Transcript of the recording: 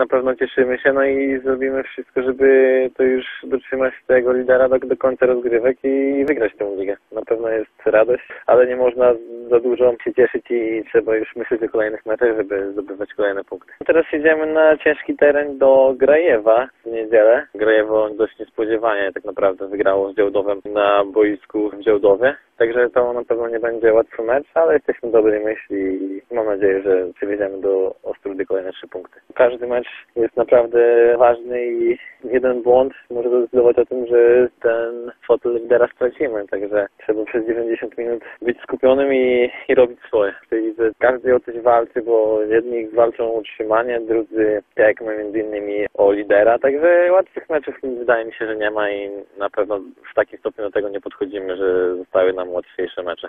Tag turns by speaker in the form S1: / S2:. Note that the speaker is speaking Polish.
S1: na pewno cieszymy się, no i zrobimy wszystko, żeby to już dotrzymać tego lidera do, do końca rozgrywek i wygrać tę ligę. Na pewno jest radość, ale nie można za dużo się cieszyć i trzeba już myśleć o kolejnych meczach, żeby zdobywać kolejne punkty. Teraz jedziemy na ciężki teren do Grajewa w niedzielę. Grajewo dość niespodziewanie tak naprawdę wygrało z Działdowem na boisku w Działdowie. Także to na pewno nie będzie łatwy mecz, ale jesteśmy dobrej myśli i mam nadzieję, że przywieziemy do Ostrudy kolejne trzy punkty. Każdy mecz jest naprawdę ważny i jeden błąd może zdecydować o tym, że ten fotel lidera stracimy. Także trzeba przez 90 minut być skupionym i, i robić swoje. Czyli, każdy o coś walczy, bo jedni walczą o utrzymanie, drudzy, tak jak my, między innymi o lidera. Także łatwych meczów wydaje mi się, że nie ma i na pewno w takim stopniu do tego nie podchodzimy, że zostały nam łatwiejsze mecze.